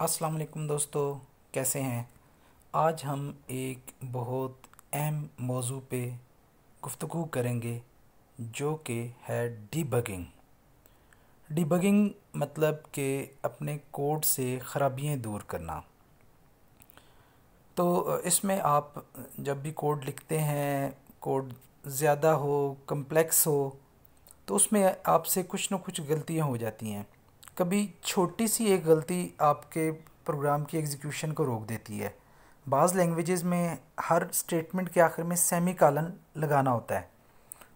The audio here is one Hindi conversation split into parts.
अस्सलाम वालेकुम दोस्तों, कैसे हैं? आज हम एक बहुत अहम मौजू पे गुफ्तगू करेंगे, जो कि है डिबगिंग डिबगिंग मतलब कि अपने कोड से ख़राबियाँ दूर करना. तो इसमें आप जब भी कोड लिखते हैं कोड ज़्यादा हो कम्प्लेक्स हो तो उसमें आपसे कुछ ना कुछ गलतियाँ हो जाती हैं. कभी छोटी सी एक गलती आपके प्रोग्राम की एग्जीक्यूशन को रोक देती है। बाज़ लैंग्वेजेस में हर स्टेटमेंट के आखिर में सेमी कालन लगाना होता है।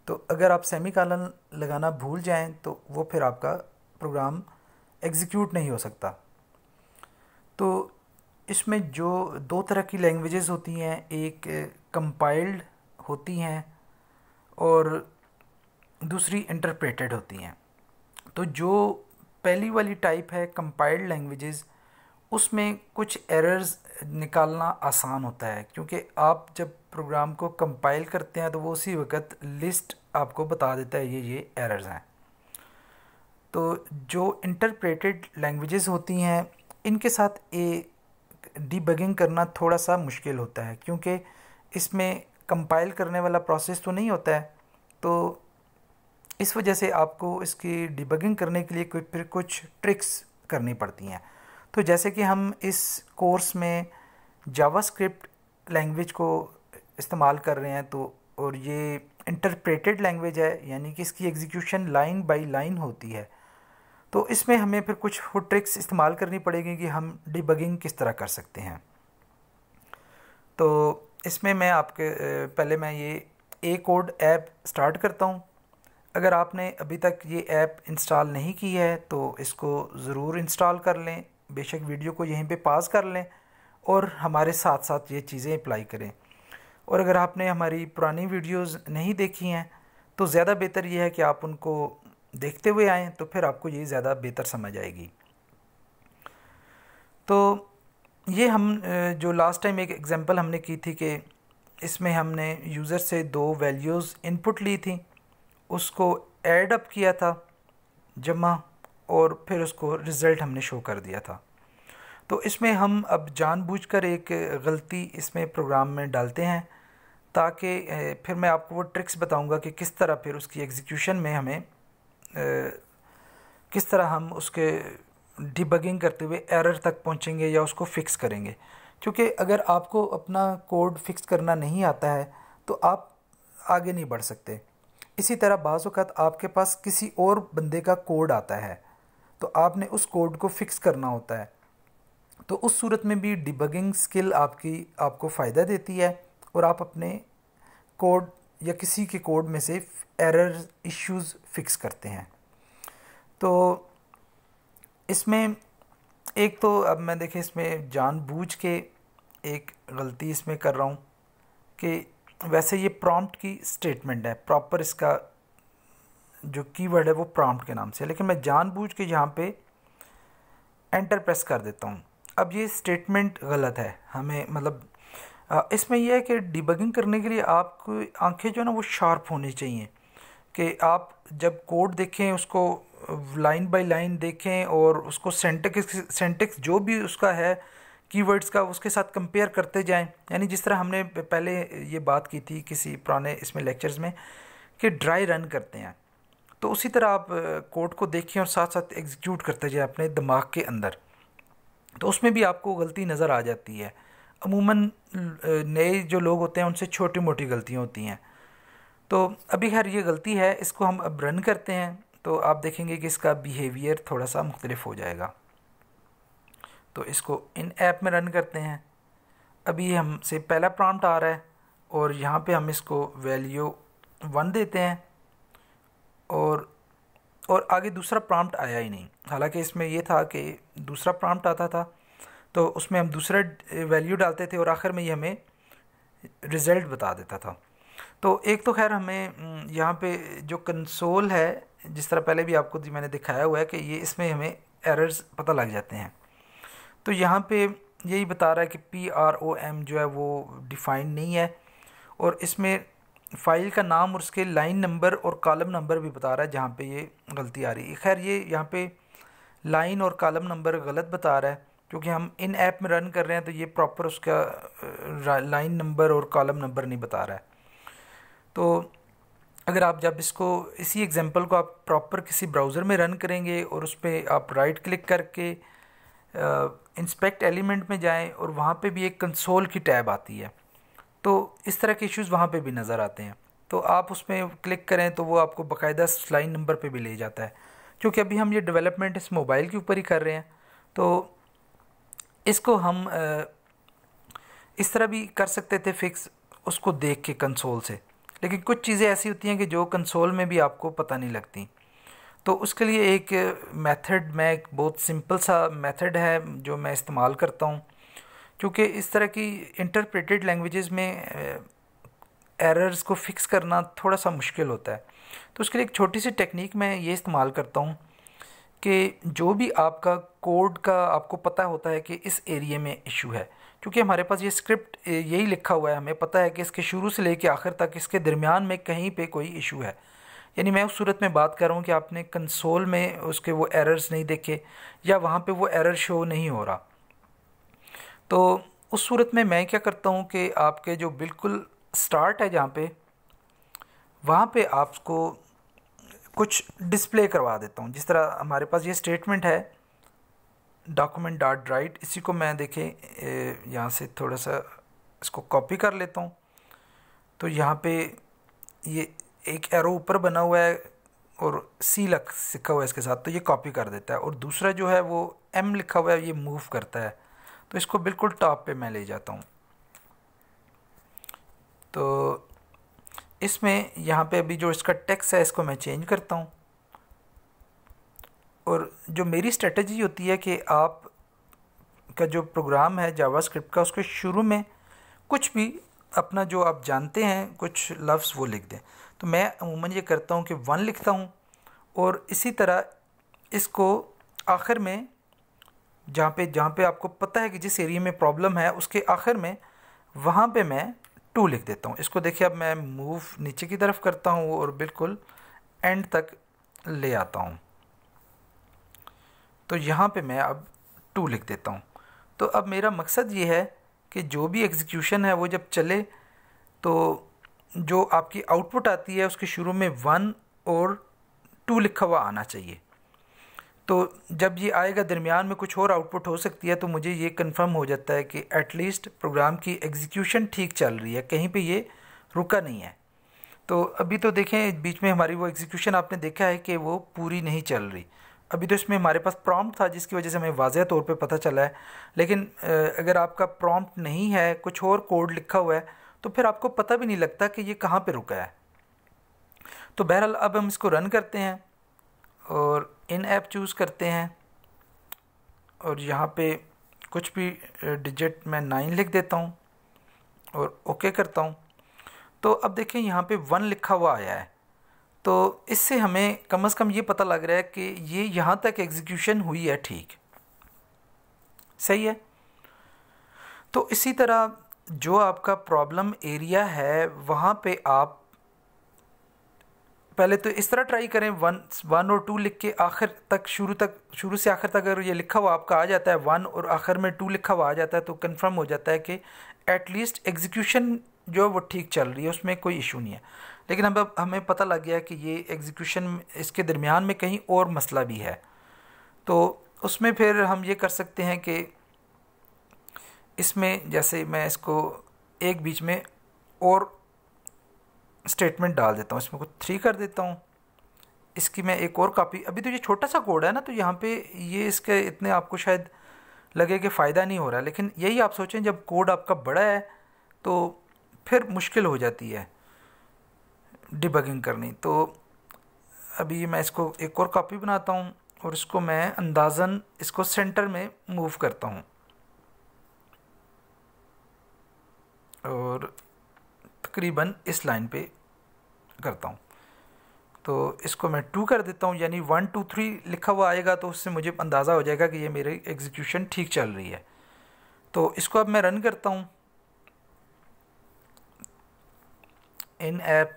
तो अगर आप सेमी कालन लगाना भूल जाएँ तो वो फिर आपका प्रोग्राम एग्जीक्यूट नहीं हो सकता। तो इसमें जो दो तरह की लैंग्वेजेस होती हैं, एक कंपाइल्ड होती हैं और दूसरी इंटरप्रेटेड होती हैं। तो जो पहली वाली टाइप है कंपाइल्ड लैंग्वेजेस उसमें कुछ एरर्स निकालना आसान होता है, क्योंकि आप जब प्रोग्राम को कंपाइल करते हैं तो वो उसी वक्त लिस्ट आपको बता देता है ये ये एरर्स हैं। तो जो इंटरप्रेटेड लैंग्वेजेस होती हैं, इनके साथ ए डीबगिंग करना थोड़ा सा मुश्किल होता है, क्योंकि इसमें कंपाइल करने वाला प्रोसेस तो नहीं होता है। तो इस वजह से आपको इसकी डिबगिंग करने के लिए कोई फिर कुछ ट्रिक्स करनी पड़ती हैं। तो जैसे कि हम इस कोर्स में जावास्क्रिप्ट लैंग्वेज को इस्तेमाल कर रहे हैं तो और ये इंटरप्रेटेड लैंग्वेज है, यानी कि इसकी एग्जीक्यूशन लाइन बाय लाइन होती है। तो इसमें हमें फिर कुछ वो ट्रिक्स इस्तेमाल करनी पड़ेगी कि हम डिबगिंग किस तरह कर सकते हैं। तो इसमें मैं आपके पहले मैं ये ए कोड ऐप स्टार्ट करता हूँ। अगर आपने अभी तक ये ऐप इंस्टॉल नहीं की है तो इसको ज़रूर इंस्टॉल कर लें। बेशक वीडियो को यहीं पे पास कर लें और हमारे साथ साथ ये चीज़ें अप्लाई करें। और अगर आपने हमारी पुरानी वीडियोस नहीं देखी हैं तो ज़्यादा बेहतर ये है कि आप उनको देखते हुए आएँ तो फिर आपको ये ज़्यादा बेहतर समझ आएगी। तो ये हम जो लास्ट टाइम एक एग्ज़ाम्पल हमने की थी कि इसमें हमने यूज़र से दो वैल्यूज़ इनपुट ली थी। उसको ऐड अप किया था, जमा, और फिर उसको रिज़ल्ट हमने शो कर दिया था। तो इसमें हम अब जानबूझकर एक गलती इसमें प्रोग्राम में डालते हैं, ताकि फिर मैं आपको वो ट्रिक्स बताऊँगा कि किस तरह फिर उसकी एग्जीक्यूशन में हमें किस तरह हम उसके डिबगिंग करते हुए एरर तक पहुँचेंगे या उसको फ़िक्स करेंगे। क्योंकि अगर आपको अपना कोड फिक्स करना नहीं आता है तो आप आगे नहीं बढ़ सकते। इसी तरह बाज़त आपके पास किसी और बंदे का कोड आता है तो आपने उस कोड को फिक्स करना होता है। तो उस सूरत में भी डिबगिंग स्किल आपकी, आपको फ़ायदा देती है और आप अपने कोड या किसी के कोड में से एरर इश्यूज़ फिक्स करते हैं। तो इसमें एक तो अब मैं देखें इसमें जानबूझ के एक गलती इसमें कर रहा हूँ कि वैसे ये प्रॉम्प्ट की स्टेटमेंट है। प्रॉपर इसका जो कीवर्ड है वो प्रॉम्प्ट के नाम से लेकिन मैं जानबूझ के यहाँ पे एंटर प्रेस कर देता हूँ। अब ये स्टेटमेंट गलत है। हमें मतलब इसमें यह है कि डिबगिंग करने के लिए आपको आँखें जो है ना वो शार्प होनी चाहिए कि आप जब कोड देखें, उसको लाइन बाय लाइन देखें और उसको सेंटेक्स सेंटेक्स जो भी उसका है कीवर्ड्स का उसके साथ कंपेयर करते जाएँ। यानी जिस तरह हमने पहले ये बात की थी किसी पुराने इसमें लेक्चर्स में कि ड्राई रन करते हैं। तो उसी तरह आप कोड को देखें और साथ साथ एग्जीक्यूट करते जाएँ अपने दिमाग के अंदर। तो उसमें भी आपको गलती नज़र आ जाती है। अमूमन नए जो लोग होते हैं उनसे छोटी मोटी गलतियाँ होती हैं। तो अभी खैर ये गलती है, इसको हम अब रन करते हैं। तो आप देखेंगे कि इसका बिहेवियर थोड़ा सा मुख्तलिफ़ हो जाएगा। तो इसको इन ऐप में रन करते हैं। अभी हमसे पहला प्रॉम्प्ट आ रहा है और यहाँ पे हम इसको वैल्यू वन देते हैं और और आगे दूसरा प्रॉम्प्ट आया ही नहीं। हालाँकि इसमें ये था कि दूसरा प्रॉम्प्ट आता था तो उसमें हम दूसरा वैल्यू डालते थे और आखिर में ये हमें रिज़ल्ट बता देता था। तो एक तो खैर हमें यहाँ पे जो कंसोल है, जिस तरह पहले भी आपको मैंने दिखाया हुआ है कि ये इसमें हमें एरर्स पता लग जाते हैं। तो यहाँ पे यही बता रहा है कि पी आर ओ एम जो है वो डिफ़ाइंड नहीं है और इसमें फ़ाइल का नाम और उसके लाइन नंबर और कॉलम नंबर भी बता रहा है जहाँ पे ये गलती आ रही है। खैर, ये यहाँ पे लाइन और कॉलम नंबर गलत बता रहा है क्योंकि हम इन ऐप में रन कर रहे हैं तो ये प्रॉपर उसका लाइन नंबर और कॉलम नंबर नहीं बता रहा है। तो अगर आप जब इसको, इसी एग्जांपल को आप प्रॉपर किसी ब्राउज़र में रन करेंगे और उस पर आप राइट क्लिक करके इंस्पेक्ट एलिमेंट में जाएँ और वहाँ पे भी एक कंसोल की टैब आती है। तो इस तरह के इश्यूज़ वहाँ पे भी नज़र आते हैं। तो आप उसमें क्लिक करें तो वो आपको बाकायदा लाइन नंबर पे भी ले जाता है। क्योंकि अभी हम ये डेवलपमेंट इस मोबाइल के ऊपर ही कर रहे हैं। तो इसको हम इस तरह भी कर सकते थे फिक्स उसको देख के कंसोल से। लेकिन कुछ चीज़ें ऐसी होती हैं कि जो कंसोल में भी आपको पता नहीं लगती। तो उसके लिए एक मेथड, मैं एक बहुत सिंपल सा मेथड है जो मैं इस्तेमाल करता हूँ। क्योंकि इस तरह की इंटरप्रेटेड लैंग्वेजेस में एरर्स को फिक्स करना थोड़ा सा मुश्किल होता है। तो उसके लिए एक छोटी सी टेक्निक मैं ये इस्तेमाल करता हूँ कि जो भी आपका कोड का आपको पता होता है कि इस एरिए में इशू है। क्योंकि हमारे पास ये स्क्रिप्ट यही लिखा हुआ है। हमें पता है कि इसके शुरू से लेके आखिर तक, इसके दरमियान में कहीं पे कोई इशू है। यानी मैं उस सूरत में बात कर रहा हूँ कि आपने कंसोल में उसके वो एरर्स नहीं देखे या वहाँ पे वो एरर शो नहीं हो रहा। तो उस सूरत में मैं क्या करता हूँ कि आपके जो बिल्कुल स्टार्ट है जहाँ पे, वहाँ पे आपको कुछ डिस्प्ले करवा देता हूँ। जिस तरह हमारे पास ये स्टेटमेंट है डॉक्यूमेंट डॉट राइट इसी को मैं देखें यहाँ से थोड़ा सा इसको कॉपी कर लेता हूँ। तो यहाँ पे ये एक एरो ऊपर बना हुआ है और सी लख लिखा हुआ है इसके साथ तो ये कॉपी कर देता है। और दूसरा जो है वो एम लिखा हुआ है, ये मूव करता है। तो इसको बिल्कुल टॉप पे मैं ले जाता हूँ। तो इसमें यहाँ पे अभी जो इसका टेक्स है, इसको मैं चेंज करता हूँ। और जो मेरी स्ट्रेटजी होती है कि आप का जो प्रोग्राम है जावास्क्रिप्ट का, उसके शुरू में कुछ भी अपना जो आप जानते हैं, कुछ लफ्ज़ वो लिख दें। तो मैं अमूमन ये करता हूँ कि वन लिखता हूँ और इसी तरह इसको आखिर में, जहाँ पे जहाँ पे आपको पता है कि जिस एरिया में प्रॉब्लम है, उसके आखिर में वहाँ पे मैं टू लिख देता हूँ। इसको देखिए, अब मैं मूव नीचे की तरफ़ करता हूँ और बिल्कुल एंड तक ले आता हूँ। तो यहाँ पे मैं अब टू लिख देता हूँ। तो अब मेरा मकसद ये है कि जो भी एग्जीक्यूशन है वो जब चले तो जो आपकी आउटपुट आती है, उसके शुरू में वन और टू लिखा हुआ आना चाहिए। तो जब ये आएगा, दरमियान में कुछ और आउटपुट हो सकती है तो मुझे ये कंफर्म हो जाता है कि एटलीस्ट प्रोग्राम की एग्जीक्यूशन ठीक चल रही है। कहीं पे ये रुका नहीं है। तो अभी तो देखें, बीच में हमारी वो एग्जीक्यूशन आपने देखा है कि वो पूरी नहीं चल रही। अभी तो इसमें हमारे पास प्रॉम्प्ट था, जिसकी वजह से हमें वाजह तौर पे पता चला है। लेकिन अगर आपका प्रॉम्प्ट नहीं है, कुछ और कोड लिखा हुआ है तो फिर आपको पता भी नहीं लगता कि ये कहाँ पे रुका है। तो बहरहाल, अब हम इसको रन करते हैं और इन ऐप चूज़ करते हैं और यहाँ पे कुछ भी डिजिट मैं नाइन लिख देता हूँ और ओके करता हूँ। तो अब देखें, यहाँ पे वन लिखा हुआ आया है। तो इससे हमें कम से कम ये पता लग रहा है कि ये यहाँ तक एग्जीक्यूशन हुई है, ठीक। सही है? तो इसी तरह जो आपका प्रॉब्लम एरिया है, वहाँ पे आप पहले तो इस तरह ट्राई करें वन वन और टू लिख के आखिर तक, शुरू तक, शुरू से आखिर तक अगर ये लिखा हुआ आपका आ जाता है वन और आखिर में टू लिखा हुआ आ जाता है तो कंफर्म हो जाता है कि एटलीस्ट एग्जीक्यूशन जो है वो ठीक चल रही है, उसमें कोई इशू नहीं है। लेकिन अब हमें पता लग गया कि ये एग्जीक्यूशन इसके दरमियान में कहीं और मसला भी है। तो उसमें फिर हम ये कर सकते हैं कि इसमें जैसे मैं इसको एक बीच में और स्टेटमेंट डाल देता हूँ। इसमें को थ्री कर देता हूँ। इसकी मैं एक और कॉपी अभी तो ये छोटा सा कोड है ना तो यहाँ पे ये इसके इतने आपको शायद लगे कि फ़ायदा नहीं हो रहा लेकिन यही आप सोचें, जब कोड आपका बड़ा है तो फिर मुश्किल हो जाती है डिबगिंग करनी। तो अभी मैं इसको एक और कॉपी बनाता हूँ और इसको मैं अंदाज़न इसको सेंटर में मूव करता हूँ। और तकरीबन इस लाइन पे करता हूँ। तो इसको मैं टू कर देता हूँ, यानी वन टू थ्री लिखा हुआ आएगा तो उससे मुझे अंदाज़ा हो जाएगा कि ये मेरी एग्जीक्यूशन ठीक चल रही है। तो इसको अब मैं रन करता हूँ। इन ऐप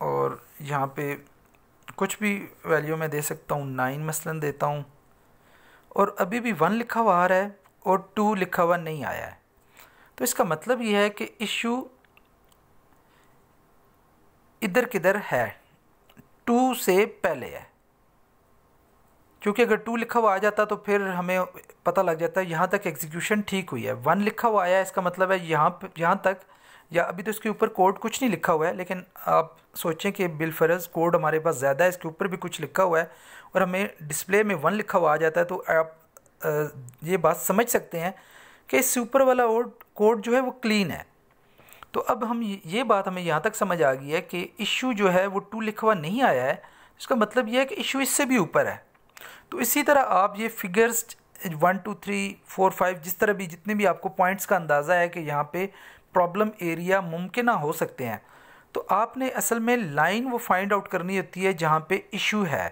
और यहाँ पे कुछ भी वैल्यू मैं दे सकता हूँ नाइन मसलन देता हूँ। और अभी भी वन लिखा हुआ आ रहा है और टू लिखा हुआ नहीं आया है। तो इसका मतलब ये है कि इशू इधर किधर है। टू से पहले है। क्योंकि अगर टू लिखा हुआ आ जाता तो फिर हमें पता लग जाता है यहाँ तक एग्जीक्यूशन ठीक हुई है। वन लिखा हुआ आया इसका मतलब है यहाँ यहाँ तक। या अभी तो इसके ऊपर कोड कुछ नहीं लिखा हुआ है, लेकिन आप सोचें कि बिलफरज कोड हमारे पास ज़्यादा है, इसके ऊपर भी कुछ लिखा हुआ है और हमें डिस्प्ले में वन लिखा हुआ आ जाता है तो आप ये बात समझ सकते हैं। कि इस ऊपर वाला कोड जो है वो क्लीन है। तो अब हम ये बात हमें यहाँ तक समझ आ गई है कि इशू जो है वो टू लिखा हुआ नहीं आया है, इसका मतलब ये है कि इशू इससे भी ऊपर है। तो इसी तरह आप ये figures one two three four five जिस तरह भी, जितने भी आपको पॉइंट्स का अंदाज़ा है कि यहाँ पे प्रॉब्लम एरिया मुमकिन हो सकते हैं। तो आपने असल में लाइन वो फाइंड आउट करनी होती है जहाँ पे इशू है।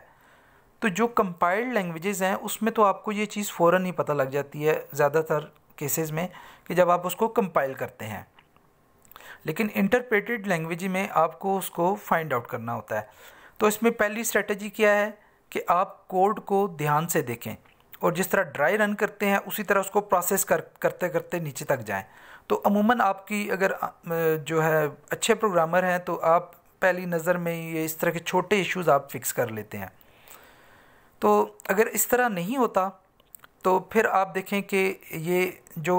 तो जो कंपाइल्ड लैंग्वेजेस हैं, उसमें तो आपको ये चीज़ फ़ौर ही पता लग जाती है, ज़्यादातर केसेस में कि जब आप उसको कंपाइल करते हैं। लेकिन इंटरप्रेटेड लैंग्वेज में आपको उसको फाइंड आउट करना होता है। तो इसमें पहली स्ट्रेटजी क्या है कि आप कोड को ध्यान से देखें और जिस तरह ड्राई रन करते हैं, उसी तरह उसको प्रोसेस कर, करते करते नीचे तक जाएँ। तो अमूमन आपकी अगर जो है, अच्छे प्रोग्रामर हैं तो आप पहली नज़र में ये इस तरह के छोटे इश्यूज़ आप फिक्स कर लेते हैं। तो अगर इस तरह नहीं होता तो फिर आप देखें कि ये जो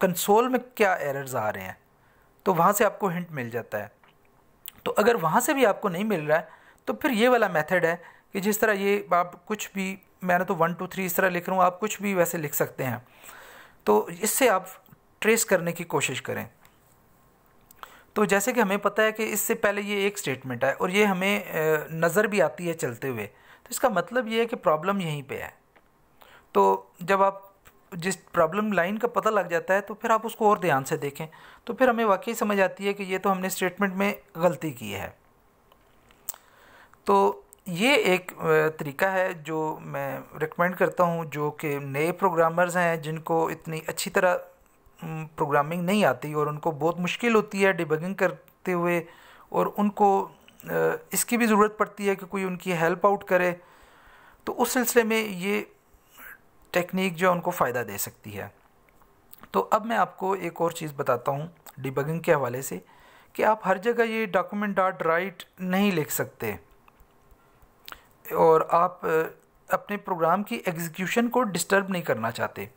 कंसोल में क्या एरर्स आ रहे हैं तो वहाँ से आपको हिंट मिल जाता है। तो अगर वहाँ से भी आपको नहीं मिल रहा है तो फिर ये वाला मेथड है कि जिस तरह ये आप कुछ भी, मैंने तो वन टू थ्री इस तरह लिख रहा हूँ, आप कुछ भी वैसे लिख सकते हैं। तो इससे आप ट्रेस करने की कोशिश करें। तो जैसे कि हमें पता है कि इससे पहले ये एक स्टेटमेंट है और ये हमें नज़र भी आती है चलते हुए। तो इसका मतलब ये है कि प्रॉब्लम यहीं पे है। तो जब आप जिस प्रॉब्लम लाइन का पता लग जाता है तो फिर आप उसको और ध्यान से देखें। तो फिर हमें वाकई समझ आती है कि ये तो हमने स्टेटमेंट में गलती की है। तो ये एक तरीका है जो मैं रिकमेंड करता हूँ, जो कि नए प्रोग्रामर्स हैं, जिनको इतनी अच्छी तरह प्रोग्रामिंग नहीं आती और उनको बहुत मुश्किल होती है डिबगिंग करते हुए और उनको इसकी भी ज़रूरत पड़ती है कि कोई उनकी हेल्प आउट करे। तो उस सिलसिले में ये टेक्निक जो उनको फ़ायदा दे सकती है। तो अब मैं आपको एक और चीज़ बताता हूँ डिबगिंग के हवाले से कि आप हर जगह ये डॉक्यूमेंट डॉट राइट नहीं लिख सकते। और आप अपने प्रोग्राम की एग्जीक्यूशन को डिस्टर्ब नहीं करना चाहते।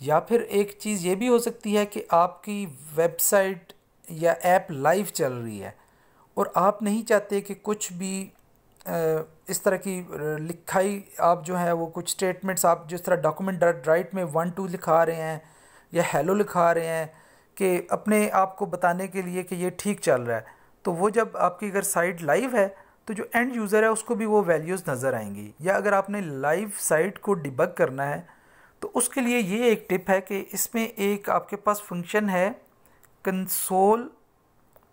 या फिर एक चीज़ ये भी हो सकती है कि आपकी वेबसाइट या ऐप लाइव चल रही है और आप नहीं चाहते कि कुछ भी इस तरह की लिखाई आप जो है, वो कुछ स्टेटमेंट्स आप जिस तरह डॉक्यूमेंट राइट में वन टू लिखा रहे हैं या हेलो लिखा रहे हैं कि अपने आप को बताने के लिए कि ये ठीक चल रहा है तो वो जब आपकी अगर साइट लाइव है तो जो एंड यूज़र है, उसको भी वो वैल्यूज़ नज़र आएँगी। या अगर आपने लाइव साइट को डिबग करना है तो उसके लिए ये एक टिप है कि इसमें एक आपके पास फ़ंक्शन है कंसोल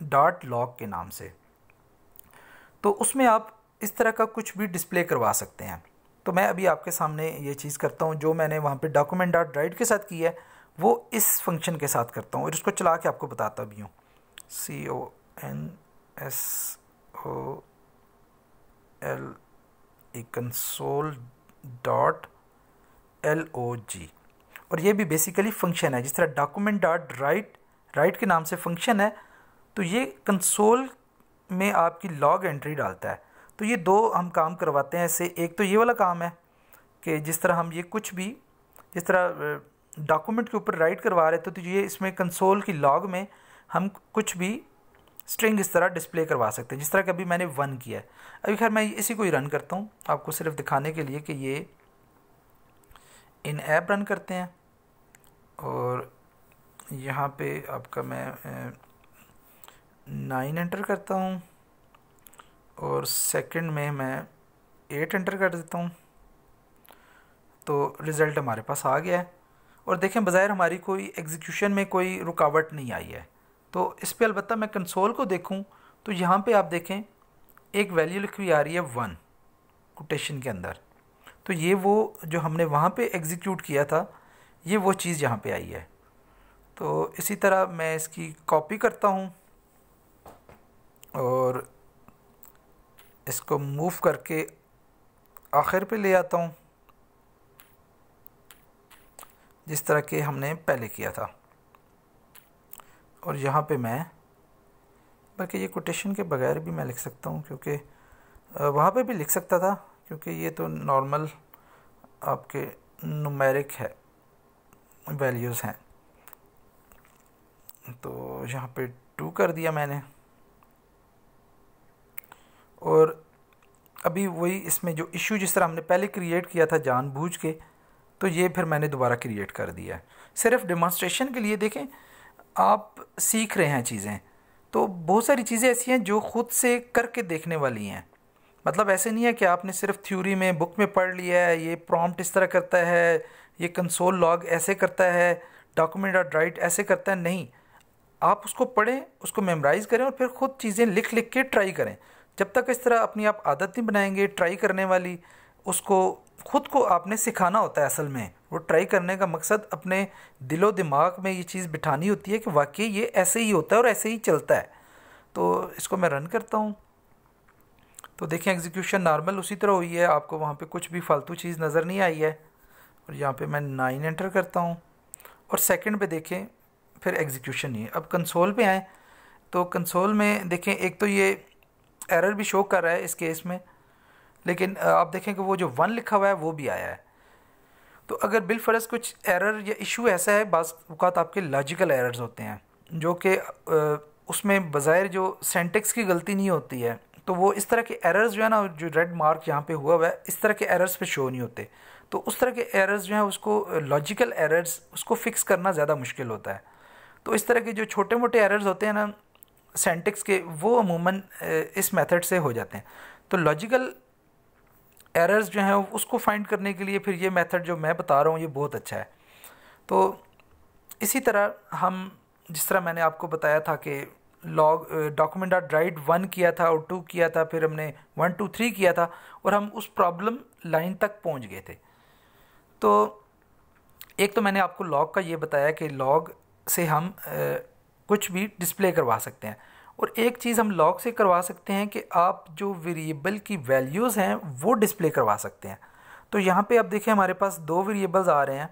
डॉट लॉग के नाम से। तो उसमें आप इस तरह का कुछ भी डिस्प्ले करवा सकते हैं। तो मैं अभी आपके सामने ये चीज़ करता हूँ, जो मैंने वहाँ पे डॉक्यूमेंट डॉट राइट के साथ किया है, वो इस फ़ंक्शन के साथ करता हूँ और इसको चला के आपको बताता भी हूँ। C O N S O L A console dot L O G और ये भी बेसिकली फ़ंक्शन है, जिस तरह डॉक्यूमेंट डॉट राइट राइट के नाम से फ़ंक्शन है तो ये कंसोल में आपकी लॉग एंट्री डालता है। तो ये दो हम काम करवाते हैं इससे एक तो ये वाला काम है कि जिस तरह हम ये कुछ भी, जिस तरह डॉक्यूमेंट के ऊपर राइट करवा रहे थे तो ये इसमें कंसोल की लॉग में हम कुछ भी स्ट्रिंग इस तरह डिस्प्ले करवा सकते हैं, जिस तरह कि अभी मैंने वन किया है। अभी खैर मैं इसी को ही रन करता हूँ, आपको सिर्फ़ दिखाने के लिए कि ये इन ऐप रन करते हैं। और यहाँ पे आपका मैं नाइन एंटर करता हूँ। और सेकंड में मैं एट एंटर कर देता हूँ। तो रिज़ल्ट हमारे पास आ गया है। और देखें, बज़ाहिर हमारी कोई एग्जीक्यूशन में कोई रुकावट नहीं आई है। तो इस पर अलबत्ता मैं कंसोल को देखूँ तो यहाँ पे आप देखें, एक वैल्यू लिखी आ रही है वन कोटेशन के अंदर। तो ये वो जो हमने वहाँ पे एग्जीक्यूट किया था, ये वो चीज़ यहाँ पे आई है। तो इसी तरह मैं इसकी कॉपी करता हूँ। और इसको मूव करके आखिर पे ले आता हूँ। जिस तरह के हमने पहले किया था। और यहाँ पे मैं, बल्कि ये कोटेशन के बगैर भी मैं लिख सकता हूँ, क्योंकि वहाँ पे भी लिख सकता था, क्योंकि ये तो नॉर्मल आपके नुमेरिक है वैल्यूज़ हैं। तो यहाँ पे टू कर दिया मैंने। और अभी वही इसमें जो इशू जिस तरह हमने पहले क्रिएट किया था जानबूझ के तो ये फिर मैंने दोबारा क्रिएट कर दिया है। सिर्फ़ डेमोन्स्ट्रेशन के लिए देखें, आप सीख रहे हैं चीज़ें तो बहुत सारी चीज़ें ऐसी हैं जो ख़ुद से करके देखने वाली हैं। मतलब ऐसे नहीं है कि आपने सिर्फ़ थ्योरी में बुक में पढ़ लिया है, ये प्रॉम्प्ट इस तरह करता है, ये कंसोल लॉग ऐसे करता है डॉक्यूमेंट और राइट ऐसे करता है, नहीं। आप उसको पढ़ें, उसको मेमोराइज़ करें और फिर ख़ुद चीज़ें लिख लिख के ट्राई करें। जब तक इस तरह अपनी आप आदत नहीं बनाएँगे ट्राई करने वाली, उसको, ख़ुद को आपने सिखाना होता है असल में। वो ट्राई करने का मकसद अपने दिलो दिमाग में ये चीज़ बिठानी होती है कि वाकई ये ऐसे ही होता है और ऐसे ही चलता है। तो इसको मैं रन करता हूँ। तो देखें एग्जीक्यूशन नॉर्मल उसी तरह हुई है। आपको वहाँ पे कुछ भी फालतू चीज़ नज़र नहीं आई है। और यहाँ पे मैं नाइन एंटर करता हूँ। और सेकंड पे देखें, फिर एग्जीक्यूशन ही है अब कंसोल पे आएँ। तो कंसोल में देखें, एक तो ये एरर भी शो कर रहा है इस केस में, लेकिन आप देखें कि वो जो वन लिखा हुआ है, वो भी आया है। तो अगर बिलफरस कुछ एरर या इशू ऐसा है बाज़ात आपके लॉजिकल एरर्स होते हैं, जो कि उसमें बज़ाहिर जो सेंटेक्स की गलती नहीं होती है तो वो इस तरह के एरर्स जो है ना, जो रेड मार्क यहाँ पे हुआ हुआ है, इस तरह के एरर्स पे शो नहीं होते। तो उस तरह के एरर्स जो हैं, उसको लॉजिकल एरर्स, उसको फिक्स करना ज़्यादा मुश्किल होता है। तो इस तरह के जो छोटे मोटे एरर्स होते हैं ना सेंटेक्स के वो अमूमन इस मेथड से हो जाते हैं। तो लॉजिकल एरर्स जो हैं, उसको फाइंड करने के लिए फिर ये मेथड जो मैं बता रहा हूँ, ये बहुत अच्छा है। तो इसी तरह हम, जिस तरह मैंने आपको बताया था कि log document dot write one किया था और टू किया था, फिर हमने वन टू थ्री किया था और हम उस प्रॉब्लम लाइन तक पहुँच गए थे। तो एक तो मैंने आपको लॉग का ये बताया कि लॉग से हम कुछ भी डिस्प्ले करवा सकते हैं। और एक चीज़ हम लॉग से करवा सकते हैं कि आप जो वेरिएबल की वैल्यूज़ हैं, वो डिस्प्ले करवा सकते हैं। तो यहाँ पे आप देखें, हमारे पास दो वेरिएबल्स आ रहे हैं।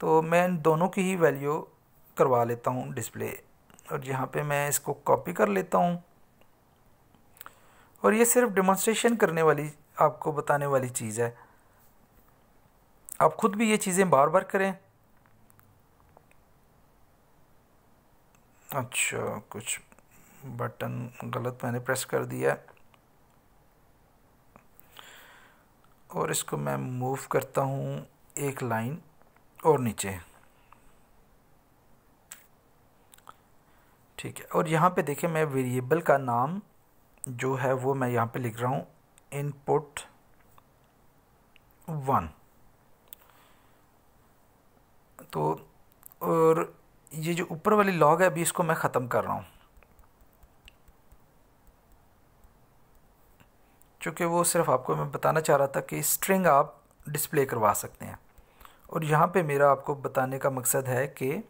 तो मैं इन दोनों की ही वैल्यू करवा लेता हूँ डिस्प्ले और यहाँ पे मैं इसको कॉपी कर लेता हूँ। और ये सिर्फ़ डेमोन्स्ट्रेशन करने वाली, आपको बताने वाली चीज़ है। आप खुद भी ये चीज़ें बार बार करें। अच्छा कुछ बटन गलत मैंने प्रेस कर दिया और इसको मैं मूव करता हूँ एक लाइन और नीचे। ठीक है, और यहाँ पे देखें मैं वेरिएबल का नाम जो है वो मैं यहाँ पे लिख रहा हूँ इनपुट वन तो और ये जो ऊपर वाली लॉग है, अभी इसको मैं ख़त्म कर रहा हूँ। चूँकि वो सिर्फ़ आपको मैं बताना चाह रहा था कि स्ट्रिंग आप डिस्प्ले करवा सकते हैं। और यहाँ पे मेरा आपको बताने का मकसद है कि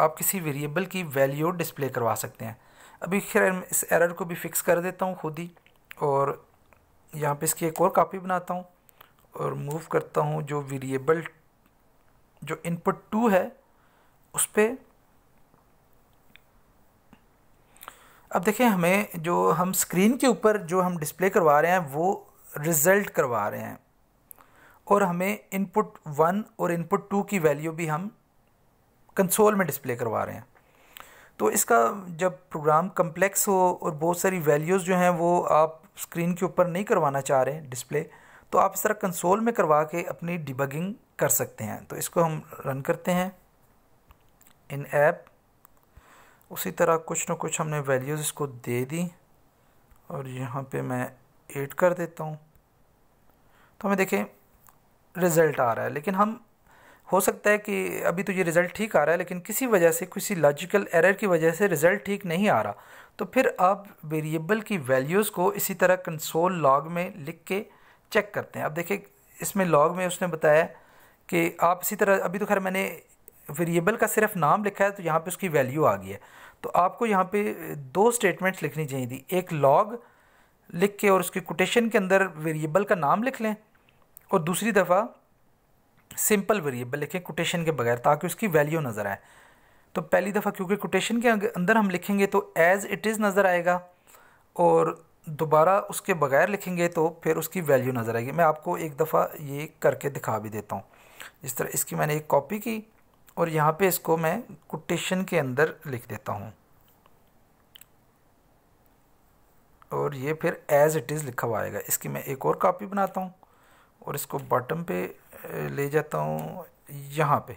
आप किसी वेरिएबल की वैल्यू डिस्प्ले करवा सकते हैं। अभी खैर इस एरर को भी फिक्स कर देता हूँ खुद ही। और यहाँ पे इसकी एक और कापी बनाता हूँ। और मूव करता हूँ जो वेरिएबल जो इनपुट टू है, उस पर अब देखें, हमें जो हम स्क्रीन के ऊपर जो हम डिस्प्ले करवा रहे हैं, वो रिज़ल्ट करवा रहे हैं। और हमें इनपुट वन और इनपुट टू की वैल्यू भी हम कंसोल में डिस्प्ले करवा रहे हैं। तो इसका जब प्रोग्राम कम्प्लेक्स हो और बहुत सारी वैल्यूज़ जो हैं, वो आप स्क्रीन के ऊपर नहीं करवाना चाह रहे डिस्प्ले तो आप इस तरह कंसोल में करवा के अपनी डिबगिंग कर सकते हैं। तो इसको हम रन करते हैं। इन ऐप उसी तरह कुछ ना कुछ हमने वैल्यूज़ इसको दे दी। और यहाँ पे मैं ऐड कर देता हूँ। तो हमें देखें रिज़ल्ट आ रहा है। लेकिन हम, हो सकता है कि अभी तो ये रिज़ल्ट ठीक आ रहा है, लेकिन किसी वजह से, किसी लॉजिकल एरर की वजह से रिज़ल्ट ठीक नहीं आ रहा। तो फिर आप वेरिएबल की वैल्यूज़ को इसी तरह कंसोल लॉग में लिख के चेक करते हैं। अब देखिए इसमें लॉग में उसने बताया कि आप इसी तरह, अभी तो खैर मैंने वेरिएबल का सिर्फ़ नाम लिखा है तो यहाँ पे उसकी वैल्यू आ गई है। तो आपको यहाँ पे दो स्टेटमेंट्स लिखनी चाहिए थी। एक लॉग लिख के और उसके कोटेशन के अंदर वेरिएबल का नाम लिख लें और दूसरी दफ़ा सिंपल वेरिएबल लिखें कोटेशन के बगैर, ताकि उसकी वैल्यू नज़र आए। तो पहली दफ़ा क्योंकि कोटेशन के अंदर हम लिखेंगे तो एज़ इट इज़ नज़र आएगा और दोबारा उसके बगैर लिखेंगे तो फिर उसकी वैल्यू नज़र आएगी। मैं आपको एक दफ़ा ये करके दिखा भी देता हूँ। इस तरह इसकी मैंने एक कॉपी की और यहाँ पे इसको मैं कोटेशन के अंदर लिख देता हूँ। और ये फिर एज़ इट इज़ लिखा हुआ आएगा। इसकी मैं एक और कॉपी बनाता हूँ और इसको बॉटम पे ले जाता हूँ यहाँ पे।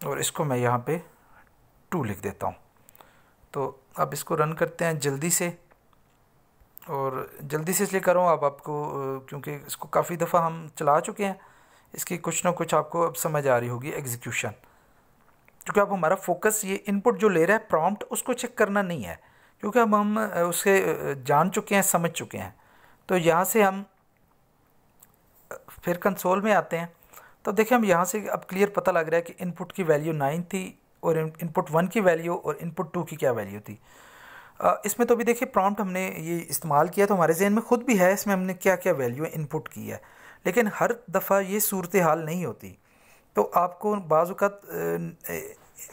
और इसको मैं यहाँ पे टू लिख देता हूँ। तो अब इसको रन करते हैं जल्दी से। और जल्दी से इसलिए करूँ, अब आपको क्योंकि इसको काफ़ी दफ़ा हम चला चुके हैं, इसकी कुछ ना कुछ आपको अब समझ आ रही होगी एग्जीक्यूशन क्योंकि अब हमारा फोकस ये इनपुट जो ले रहा है प्रॉम्प्ट उसको चेक करना नहीं है। क्योंकि अब हम उसे जान चुके हैं, समझ चुके हैं। तो यहाँ से हम फिर कंसोल में आते हैं। तो देखिए, हम यहाँ से अब क्लियर पता लग रहा है कि इनपुट की वैल्यू नाइन थी और इनपुट वन की वैल्यू और इनपुट टू की क्या वैल्यू थी। इसमें तो भी देखिए प्रॉम्प्ट हमने ये इस्तेमाल किया तो हमारे जहन में ख़ुद भी है, इसमें हमने क्या क्या वैल्यू इनपुट की है। लेकिन हर दफ़ा ये सूरत हाल नहीं होती। तो आपको बाज़ात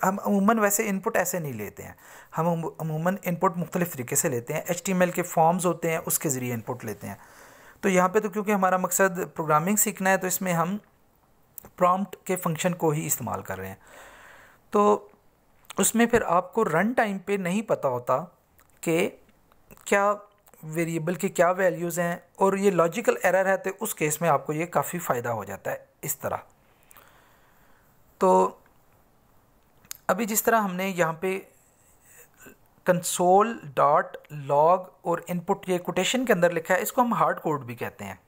हम अमूमन वैसे इनपुट ऐसे नहीं लेते हैं। हम अमूमन इनपुट मुख्तलिफ़ तरीके से लेते हैं। एचटीएमएल के फॉर्म्स होते हैं, उसके ज़रिए इनपुट लेते हैं। तो यहाँ पे तो क्योंकि हमारा मकसद प्रोग्रामिंग सीखना है तो इसमें हम प्रॉम्प्ट के फ़ंक्शन को ही इस्तेमाल कर रहे हैं। तो उसमें फिर आपको रन टाइम पे नहीं पता होता कि क्या वेरिएबल की क्या वैल्यूज़ हैं और ये लॉजिकल एरर है तो उस केस में आपको ये काफ़ी फ़ायदा हो जाता है इस तरह। तो अभी जिस तरह हमने यहाँ पे कंसोल डॉट लॉग और इनपुट ये कोटेशन के अंदर लिखा है, इसको हम हार्ड कोड भी कहते हैं।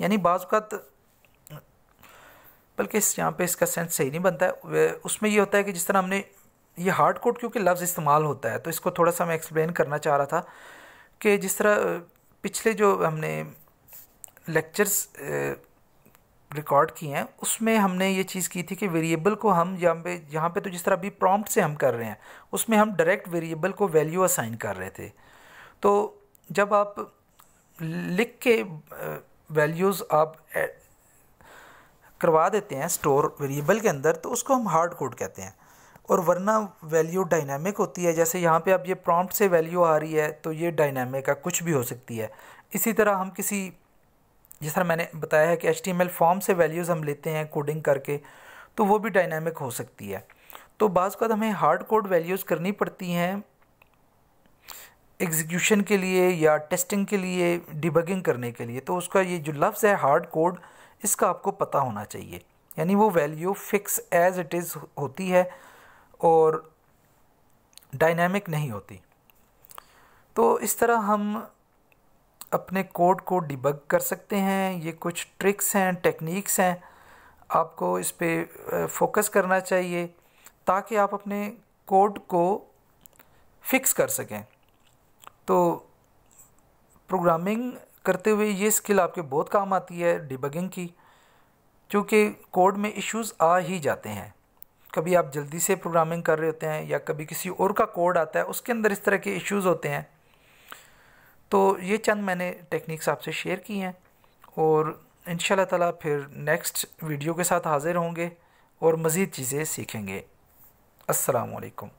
यानी बाज़ बल्कि इस यहाँ पे इसका सेंस सही नहीं बनता है। उसमें ये होता है कि जिस तरह हमने ये हार्ड कोड क्योंकि लफ्ज़ इस्तेमाल होता है तो इसको थोड़ा सा मैं एक्सप्लेन करना चाह रहा था कि जिस तरह पिछले जो हमने लेक्चर्स रिकॉर्ड किए हैं, उसमें हमने ये चीज़ की थी कि वेरिएबल को हम यहाँ पे यहाँ पे तो जिस तरह अभी प्रॉम्प्ट से हम कर रहे हैं, उसमें हम डायरेक्ट वेरिएबल को वैल्यू असाइन कर रहे थे। तो जब आप लिख के वैल्यूज़ आप करवा देते हैं स्टोर वेरिएबल के अंदर तो उसको हम हार्ड कोड कहते हैं। और वरना वैल्यू डायनामिक होती है। जैसे यहाँ पे अब ये प्रॉम्प्ट से वैल्यू आ रही है तो ये डायनामिक है, कुछ भी हो सकती है। इसी तरह हम किसी, जिस तरह मैंने बताया है कि एचटीएमएल फॉर्म से वैल्यूज़ हम लेते हैं कोडिंग करके तो वो भी डायनामिक हो सकती है। तो बाज़ का हमें हार्ड कोड वैल्यूज़ करनी पड़ती हैं एग्जीक्यूशन के लिए या टेस्टिंग के लिए डिबगिंग करने के लिए। तो उसका ये जो लफ्ज़ है हार्ड कोड इसका आपको पता होना चाहिए। यानी वो value fix as it is होती है। और डायनामिक नहीं होती। तो इस तरह हम अपने कोड को डिबग कर सकते हैं। ये कुछ ट्रिक्स हैं टेक्निक्स हैं। आपको इस पर फोकस करना चाहिए ताकि आप अपने कोड को फिक्स कर सकें। तो प्रोग्रामिंग करते हुए ये स्किल आपके बहुत काम आती है डिबगिंग की, क्योंकि कोड में इश्यूज़ आ ही जाते हैं। कभी आप जल्दी से प्रोग्रामिंग कर रहे होते हैं या कभी किसी और का कोड आता है, उसके अंदर इस तरह के इश्यूज़ होते हैं। तो ये चंद मैंने टेक्निक्स आपसे शेयर की हैं और इन ताला फिर नेक्स्ट वीडियो के साथ हाज़िर होंगे और मज़ीद चीज़ें सीखेंगे। असलकुम